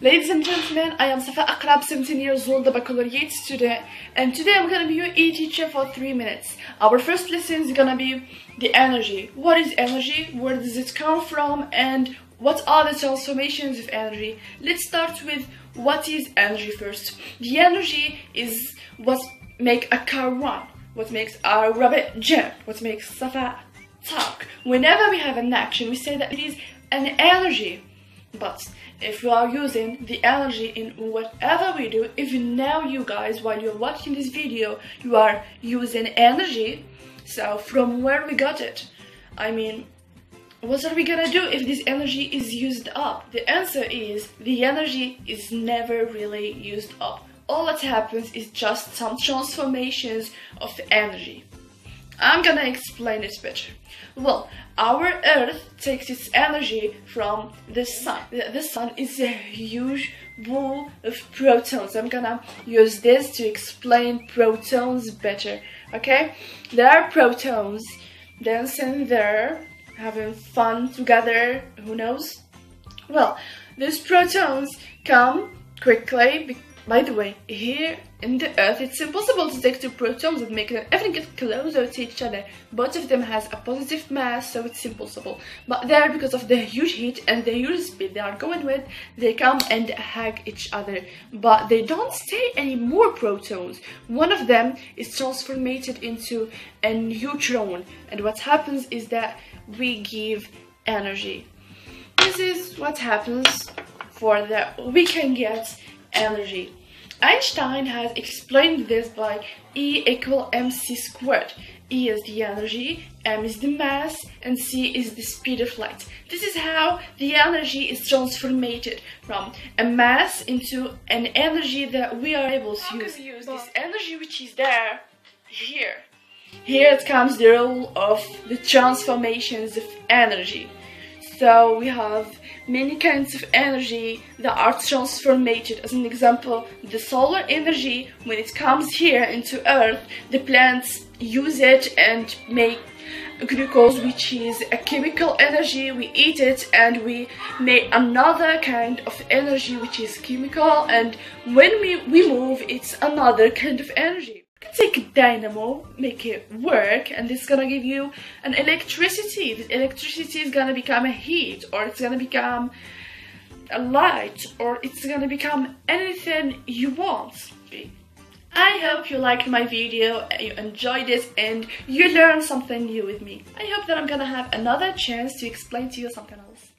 Ladies and gentlemen, I am Safae Akrab, 17 years old, a baccalaureate student, and today I'm gonna be your E teacher for 3 minutes. Our first lesson is gonna be the energy. What is energy? Where does it come from? And what are the transformations of energy? Let's start with what is energy first. The energy is what makes a car run, what makes a rabbit jump, what makes Safae talk. Whenever we have an action, we say that it is an energy. But if you are using the energy in whatever we do, even now you guys, while you're watching this video, you are using energy. So from where we got it? I mean, what are we gonna do if this energy is used up? The answer is the energy is never really used up. All that happens is just some transformations of energy. I'm gonna explain it better. Well, our Earth takes its energy from the Sun. The Sun is a huge ball of protons. I'm gonna use this to explain protons better, okay? There are protons dancing there, having fun together, who knows? Well, these protons come quickly by the way, here in the Earth, it's impossible to take two protons and make them even get closer to each other. Both of them has a positive mass, so it's impossible. But there, because of the huge heat and the huge speed they are going with, they come and hug each other. But they don't stay any more protons. One of them is transformed into a neutron. And what happens is that we give energy. This is what happens for the we can get energy. Einstein has explained this by E equal mc squared. E is the energy, m is the mass, and c is the speed of light. This is how the energy is transformed from a mass into an energy that we are able to use. use this energy which is there, here. Here it comes the role of the transformations of energy. So we have many kinds of energy. That are transformed. As an example, the solar energy, when it comes here into Earth, the plants use it and make glucose which is a chemical energy. We eat it and we make another kind of energy which is chemical. And when we, we move it's another kind of energy take a dynamo, make it work, and it's gonna give you an electricity. The electricity is gonna become a heat, or it's gonna become a light, or it's gonna become anything you want. I hope you liked my video, you enjoyed it, and you learned something new with me. I hope that I'm gonna have another chance to explain to you something else.